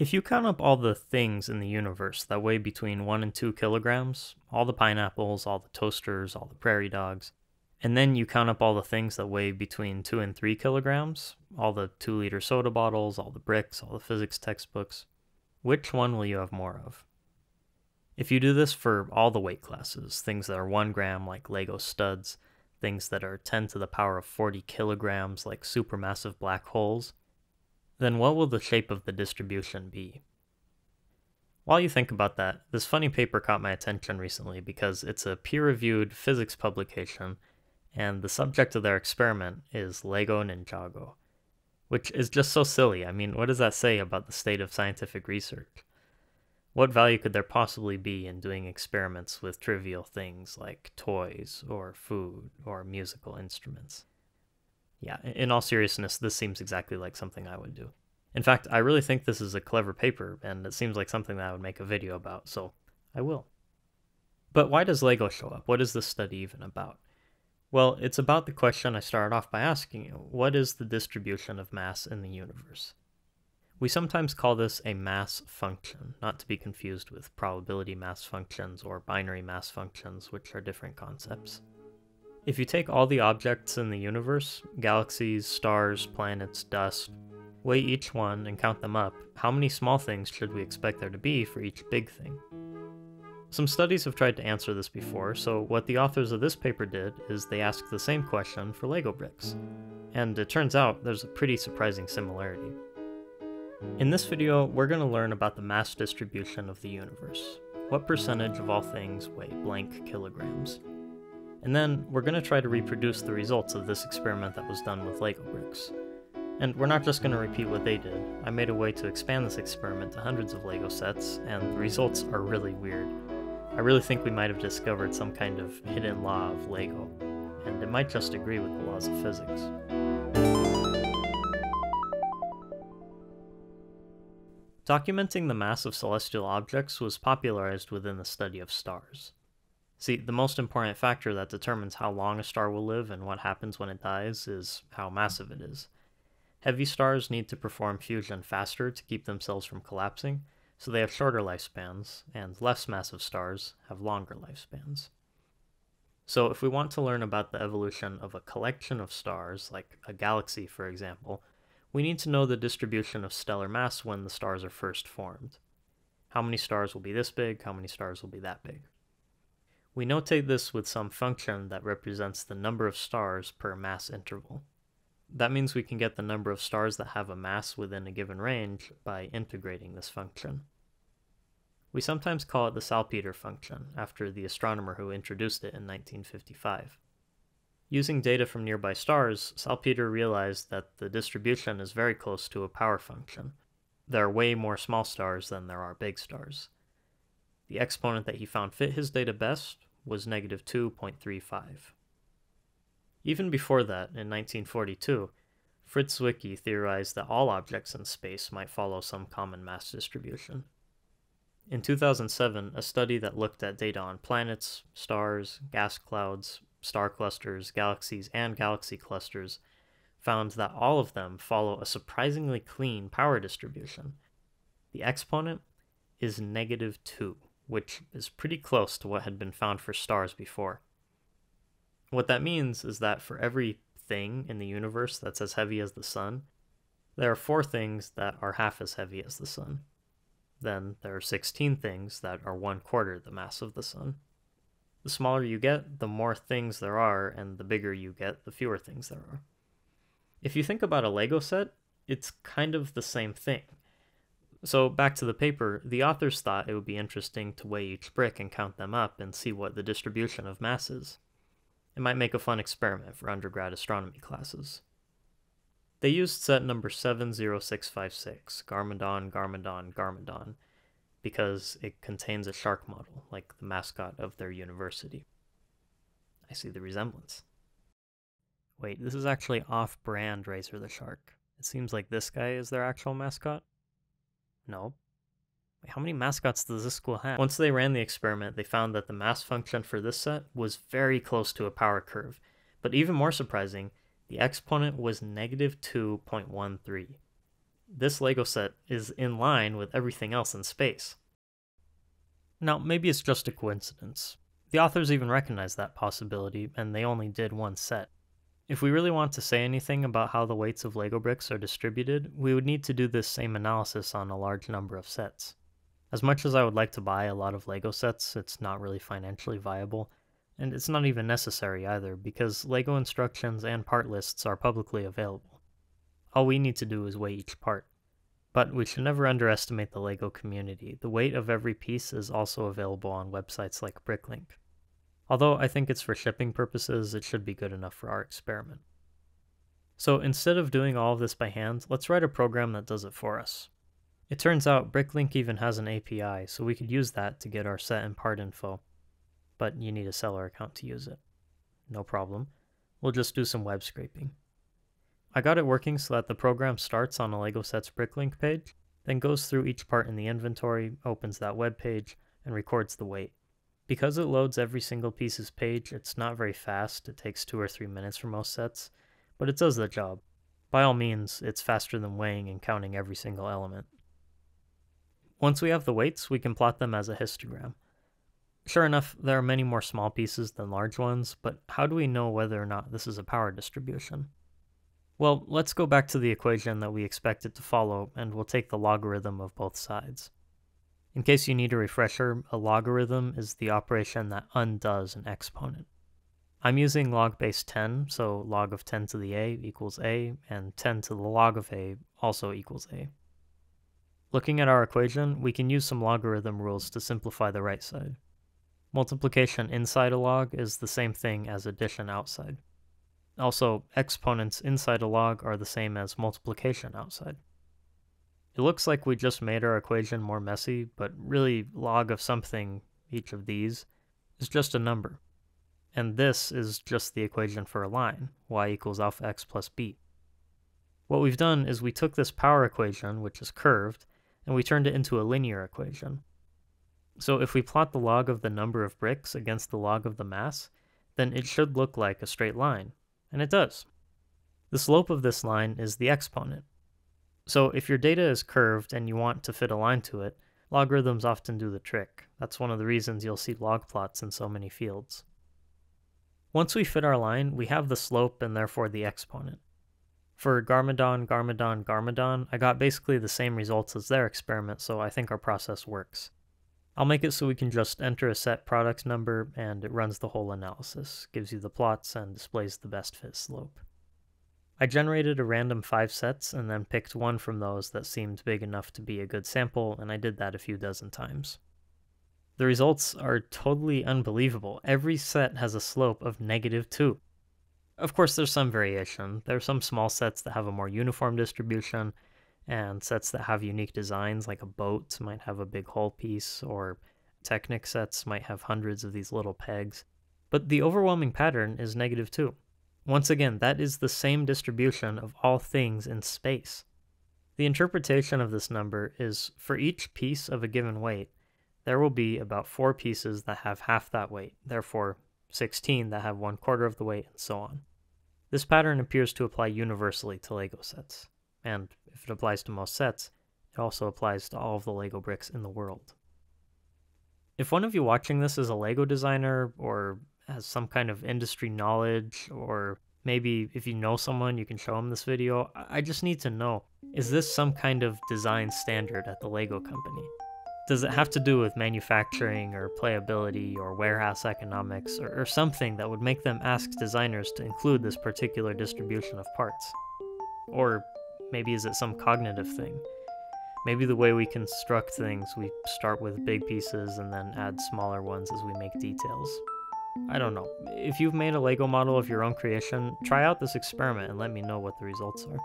If you count up all the things in the universe that weigh between 1 and 2 kilograms, all the pineapples, all the toasters, all the prairie dogs, and then you count up all the things that weigh between 2 and 3 kilograms, all the 2 liter soda bottles, all the bricks, all the physics textbooks, which one will you have more of? If you do this for all the weight classes, things that are 1 gram like Lego studs, things that are 10 to the power of 40 kilograms like supermassive black holes, then what will the shape of the distribution be? While you think about that, this funny paper caught my attention recently because it's a peer reviewed physics publication, and the subject of their experiment is Lego Ninjago, which is just so silly. I mean, what does that say about the state of scientific research? What value could there possibly be in doing experiments with trivial things like toys or food or musical instruments? Yeah, in all seriousness, this seems exactly like something I would do. In fact, I really think this is a clever paper, and it seems like something that I would make a video about, so I will. But why does LEGO show up? What is this study even about? Well, it's about the question I started off by asking you what is the distribution of mass in the universe? We sometimes call this a mass function, not to be confused with probability mass functions or binary mass functions, which are different concepts. If you take all the objects in the universe galaxies, stars, planets, dust weigh each one and count them up, how many small things should we expect there to be for each big thing? Some studies have tried to answer this before, so what the authors of this paper did is they asked the same question for Lego bricks. And it turns out there's a pretty surprising similarity. In this video, we're going to learn about the mass distribution of the universe. What percentage of all things weigh blank kilograms? And then, we're going to try to reproduce the results of this experiment that was done with Lego bricks. And we're not just going to repeat what they did. I made a way to expand this experiment to hundreds of Lego sets, and the results are really weird. I really think we might have discovered some kind of hidden law of Lego, and it might just agree with the laws of physics. Documenting the mass of celestial objects was popularized within the study of stars. See, the most important factor that determines how long a star will live and what happens when it dies is how massive it is. Heavy stars need to perform fusion faster to keep themselves from collapsing, so they have shorter lifespans, and less massive stars have longer lifespans. So if we want to learn about the evolution of a collection of stars, like a galaxy for example, we need to know the distribution of stellar mass when the stars are first formed. How many stars will be this big, how many stars will be that big. We notate this with some function that represents the number of stars per mass interval. That means we can get the number of stars that have a mass within a given range by integrating this function. We sometimes call it the Salpeter function, after the astronomer who introduced it in 1955. Using data from nearby stars, Salpeter realized that the distribution is very close to a power function. There are way more small stars than there are big stars. The exponent that he found fit his data best was negative 2.35. Even before that, in 1942, Fritz Zwicky theorized that all objects in space might follow some common mass distribution. In 2007, a study that looked at data on planets, stars, gas clouds, star clusters, galaxies, and galaxy clusters found that all of them follow a surprisingly clean power distribution. The exponent is negative 2, which is pretty close to what had been found for stars before. What that means is that for every thing in the universe that's as heavy as the sun, there are four things that are half as heavy as the sun. Then there are 16 things that are one quarter the mass of the sun. The smaller you get, the more things there are, and the bigger you get, the fewer things there are. If you think about a Lego set, it's kind of the same thing. So, back to the paper, the authors thought it would be interesting to weigh each brick and count them up and see what the distribution of mass is. It might make a fun experiment for undergrad astronomy classes. They used set number 70656, Garmadon, Garmadon, Garmadon, because it contains a shark model, like the mascot of their university. I see the resemblance. Wait, this is actually off brand Razor the Shark. It seems like this guy is their actual mascot? No. How many mascots does this school have? Once they ran the experiment, they found that the mass function for this set was very close to a power curve. But even more surprising, the exponent was negative 2.13. this LEGO set is in line with everything else in space. Now, maybe it's just a coincidence. The authors even recognize that possibility, and they only did one set. If we really want to say anything about how the weights of LEGO bricks are distributed, we would need to do this same analysis on a large number of sets. As much as I would like to buy a lot of LEGO sets, it's not really financially viable, and it's not even necessary either, because LEGO instructions and part lists are publicly available. All we need to do is weigh each part. But we should never underestimate the LEGO community. The weight of every piece is also available on websites like Bricklink. Although I think it's for shipping purposes, it should be good enough for our experiment. So instead of doing all of this by hand, let's write a program that does it for us. It turns out Bricklink even has an API, so we could use that to get our set and part info. But you need a seller account to use it. No problem. We'll just do some web scraping. I got it working so that the program starts on a LEGO Sets Bricklink page, then goes through each part in the inventory, opens that web page, and records the weight. Because it loads every single piece's page, it's not very fast, it takes two or three minutes for most sets, but it does the job. By all means, it's faster than weighing and counting every single element. Once we have the weights, we can plot them as a histogram. Sure enough, there are many more small pieces than large ones, but how do we know whether or not this is a power distribution? Well, let's go back to the equation that we expect it to follow, and we'll take the logarithm of both sides. In case you need a refresher, a logarithm is the operation that undoes an exponent. I'm using log base 10, so log of 10 to the a equals a, and 10 to the log of a also equals a. Looking at our equation, we can use some logarithm rules to simplify the right side. Multiplication inside a log is the same thing as addition outside. Also, exponents inside a log are the same as multiplication outside. It looks like we just made our equation more messy, but really log of something, each of these, is just a number. And this is just the equation for a line, y equals alpha x plus b. What we've done is we took this power equation, which is curved, and we turned it into a linear equation. So if we plot the log of the number of bricks against the log of the mass, then it should look like a straight line, and it does. The slope of this line is the exponent. So if your data is curved and you want to fit a line to it, logarithms often do the trick. That's one of the reasons you'll see log plots in so many fields. Once we fit our line, we have the slope and therefore the exponent. For Garmadon, Garmadon, Garmadon, I got basically the same results as their experiment, so I think our process works. I'll make it so we can just enter a set product number and it runs the whole analysis, gives you the plots, and displays the best fit slope. I generated a random 5 sets and then picked one from those that seemed big enough to be a good sample, and I did that a few dozen times. The results are totally unbelievable. Every set has a slope of negative 2. Of course, there's some variation. There are some small sets that have a more uniform distribution, and sets that have unique designs, like a boat, might have a big hull piece, or Technic sets might have hundreds of these little pegs. But the overwhelming pattern is negative 2. Once again, that is the same distribution of all things in space. The interpretation of this number is for each piece of a given weight, there will be about 4 pieces that have half that weight, therefore 16 that have one quarter of the weight, and so on. This pattern appears to apply universally to LEGO sets and if it applies to most sets, it also applies to all of the LEGO bricks in the world. If one of you watching this is a LEGO designer or has some kind of industry knowledge, or maybe if you know someone, you can show them this video, I just need to know, is this some kind of design standard at the LEGO company? Does it have to do with manufacturing or playability or warehouse economics or, or something that would make them ask designers to include this particular distribution of parts? Or Maybe is it some cognitive thing? Maybe the way we construct things, we start with big pieces and then add smaller ones as we make details. I don't know. If you've made a Lego model of your own creation, try out this experiment and let me know what the results are.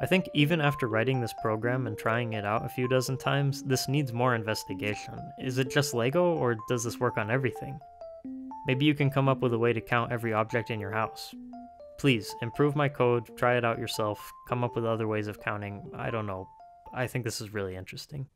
I think even after writing this program and trying it out a few dozen times, this needs more investigation. Is it just Lego, or does this work on everything? Maybe you can come up with a way to count every object in your house. Please, improve my code, try it out yourself, come up with other ways of counting. I don't know. I think this is really interesting.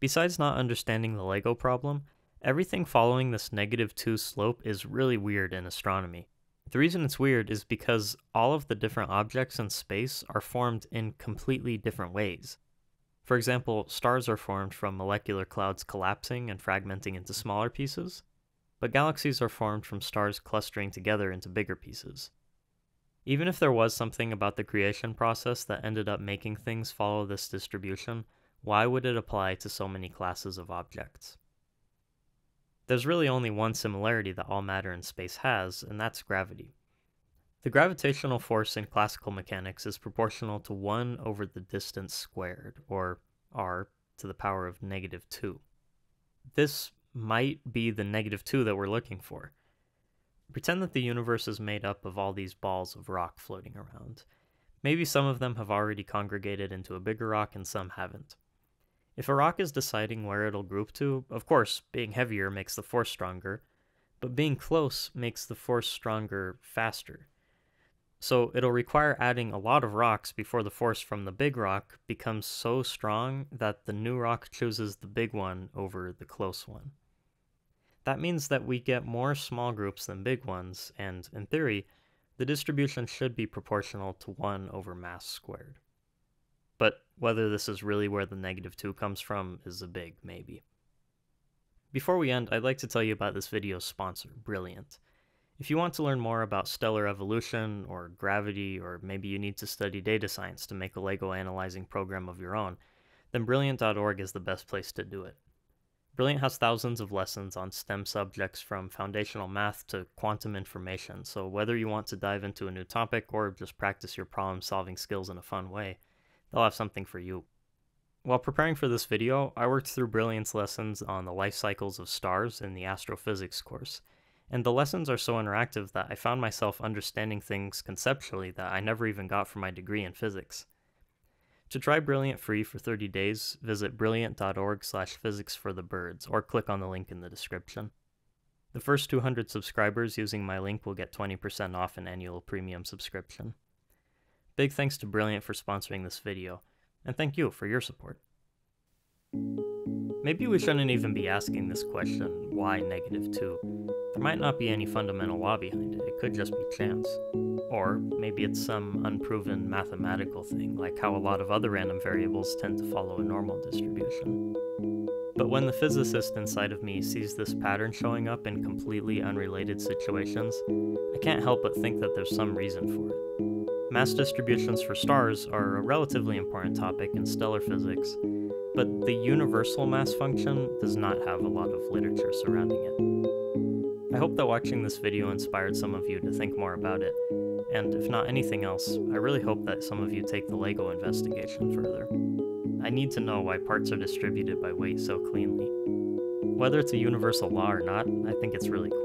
Besides not understanding the LEGO problem, everything following this negative 2 slope is really weird in astronomy. The reason it's weird is because all of the different objects in space are formed in completely different ways. For example, stars are formed from molecular clouds collapsing and fragmenting into smaller pieces, but galaxies are formed from stars clustering together into bigger pieces. Even if there was something about the creation process that ended up making things follow this distribution, why would it apply to so many classes of objects? There's really only one similarity that all matter in space has, and that's gravity. The gravitational force in classical mechanics is proportional to 1 over the distance squared, or r to the power of negative 2. This might be the negative 2 that we're looking for. Pretend that the universe is made up of all these balls of rock floating around. Maybe some of them have already congregated into a bigger rock and some haven't. If a rock is deciding where it'll group to, of course, being heavier makes the force stronger, but being close makes the force stronger faster. So it'll require adding a lot of rocks before the force from the big rock becomes so strong that the new rock chooses the big one over the close one. That means that we get more small groups than big ones, and in theory, the distribution should be proportional to 1 over mass squared. But whether this is really where the negative 2 comes from is a big maybe. Before we end, I'd like to tell you about this video's sponsor, Brilliant. If you want to learn more about stellar evolution, or gravity, or maybe you need to study data science to make a LEGO analyzing program of your own, then Brilliant.org is the best place to do it. Brilliant has thousands of lessons on STEM subjects from foundational math to quantum information, so whether you want to dive into a new topic or just practice your problem solving skills in a fun way, they'll have something for you. While preparing for this video, I worked through Brilliant's lessons on the life cycles of stars in the astrophysics course, and the lessons are so interactive that I found myself understanding things conceptually that I never even got from my degree in physics. To try Brilliant free for 30 days, visit brilliant.org slash physics for the birds or click on the link in the description. The first 200 subscribers using my link will get 20% off an annual premium subscription. Big thanks to Brilliant for sponsoring this video, and thank you for your support. Maybe we shouldn't even be asking this question, why negative 2? There might not be any fundamental law behind it, it could just be chance. Or maybe it's some unproven mathematical thing, like how a lot of other random variables tend to follow a normal distribution. But when the physicist inside of me sees this pattern showing up in completely unrelated situations, I can't help but think that there's some reason for it. Mass distributions for stars are a relatively important topic in stellar physics, but the universal mass function does not have a lot of literature surrounding it. I hope that watching this video inspired some of you to think more about it, and if not anything else, I really hope that some of you take the LEGO investigation further. I need to know why parts are distributed by weight so cleanly. Whether it's a universal law or not, I think it's really cool.